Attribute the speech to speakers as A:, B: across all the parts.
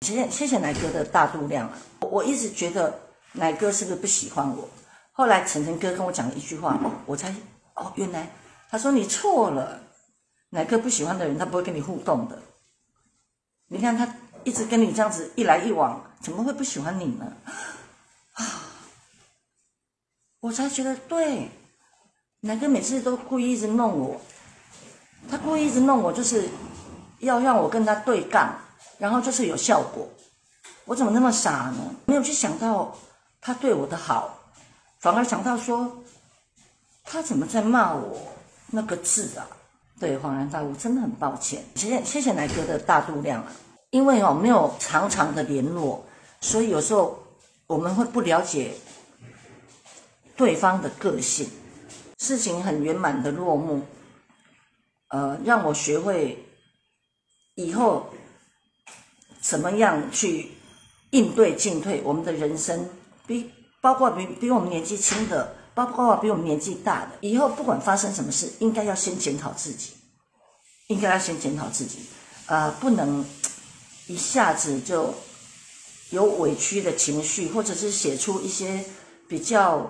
A: 谢谢谢谢奶哥的大度量啊！我一直觉得奶哥是不是不喜欢我？后来晨晨哥跟我讲了一句话，我才哦，原来他说你错了，奶哥不喜欢的人他不会跟你互动的。你看他一直跟你这样子一来一往，怎么会不喜欢你呢？啊！我才觉得对，奶哥每次都故意一直弄我，他故意一直弄我，就是要让我跟他对杠。然后就是有效果，我怎么那么傻呢？没有去想到他对我的好，反而想到说他怎么在骂我那个字啊？对，恍然大悟，真的很抱歉。谢谢谢谢奶哥的大度量啊！因为哦没有常常的联络，所以有时候我们会不了解对方的个性。事情很圆满的落幕，呃，让我学会以后。怎么样去应对进退？我们的人生比包括比比我们年纪轻的，包括比我们年纪大的，以后不管发生什么事，应该要先检讨自己，应该要先检讨自己，呃，不能一下子就有委屈的情绪，或者是写出一些比较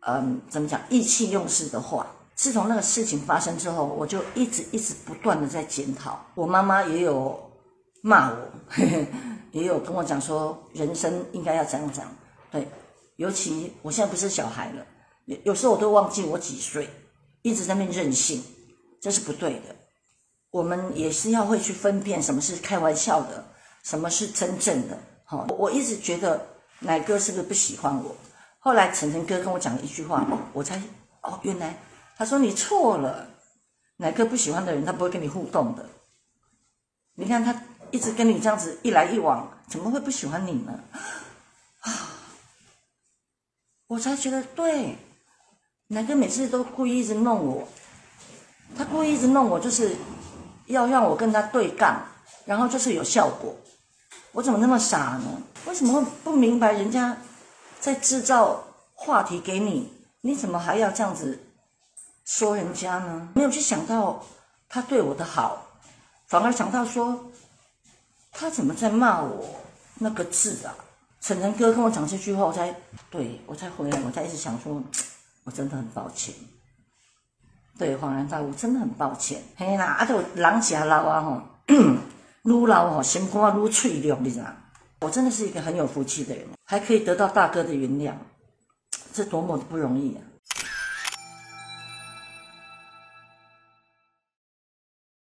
A: 嗯怎么讲意气用事的话。自从那个事情发生之后，我就一直一直不断的在检讨。我妈妈也有。骂我，也有跟我讲说人生应该要怎样怎样。对，尤其我现在不是小孩了，有有时候我都忘记我几岁，一直在那边任性，这是不对的。我们也是要会去分辨什么是开玩笑的，什么是真正的。好，我一直觉得奶哥是不是不喜欢我？后来晨晨哥跟我讲了一句话，我才哦，原来他说你错了，奶哥不喜欢的人他不会跟你互动的。你看他。一直跟你这样子一来一往，怎么会不喜欢你呢？啊！我才觉得对，南哥每次都故意一直弄我，他故意一直弄我，就是要让我跟他对干，然后就是有效果。我怎么那么傻呢？为什么会不明白人家在制造话题给你？你怎么还要这样子说人家呢？没有去想到他对我的好，反而想到说。他怎么在骂我那个字啊？晨晨哥跟我讲这句话，我才对我才回来，我才一直想说，我真的很抱歉。对，恍然大悟，真的很抱歉。嘿啦，啊，就人吃老啊吼，愈老吼心肝愈脆弱，你知道？我真的是一个很有福气的人，还可以得到大哥的原谅，这多么的不容易啊！